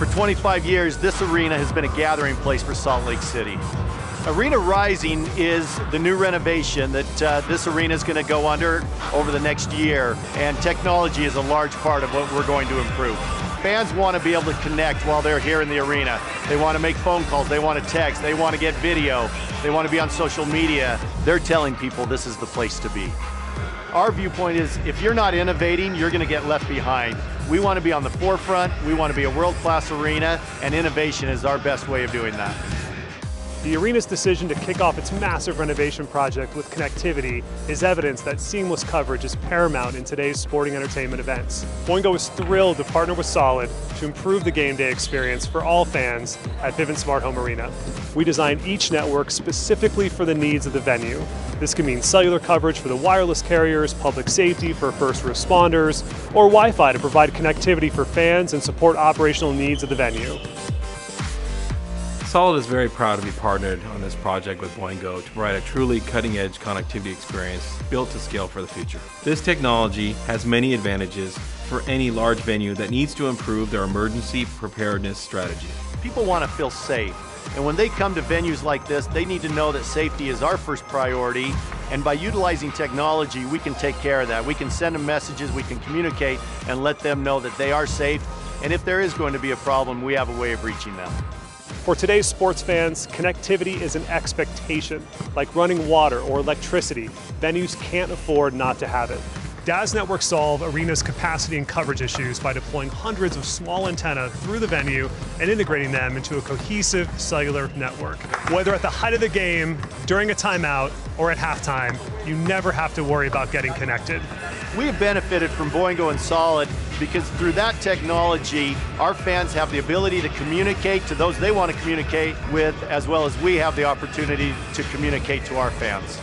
For 25 years, this arena has been a gathering place for Salt Lake City. Arena Rising is the new renovation that uh, this arena is going to go under over the next year, and technology is a large part of what we're going to improve. Fans want to be able to connect while they're here in the arena. They want to make phone calls, they want to text, they want to get video, they want to be on social media. They're telling people this is the place to be. Our viewpoint is if you're not innovating, you're going to get left behind. We want to be on the forefront, we want to be a world-class arena, and innovation is our best way of doing that. The arena's decision to kick off its massive renovation project with connectivity is evidence that seamless coverage is paramount in today's sporting entertainment events. Boingo is thrilled to partner with Solid to improve the game day experience for all fans at Vivint Smart Home Arena. We designed each network specifically for the needs of the venue. This can mean cellular coverage for the wireless carriers, public safety for first responders, or Wi-Fi to provide connectivity for fans and support operational needs of the venue. Solid is very proud to be partnered on this project with Boingo to provide a truly cutting-edge connectivity experience built to scale for the future. This technology has many advantages for any large venue that needs to improve their emergency preparedness strategy. People want to feel safe, and when they come to venues like this, they need to know that safety is our first priority, and by utilizing technology, we can take care of that. We can send them messages, we can communicate, and let them know that they are safe, and if there is going to be a problem, we have a way of reaching them. For today's sports fans, connectivity is an expectation. Like running water or electricity, venues can't afford not to have it. DAS networks solve arena's capacity and coverage issues by deploying hundreds of small antenna through the venue and integrating them into a cohesive cellular network. Whether at the height of the game, during a timeout, or at halftime, you never have to worry about getting connected. We have benefited from Boingo and Solid because through that technology, our fans have the ability to communicate to those they want to communicate with, as well as we have the opportunity to communicate to our fans.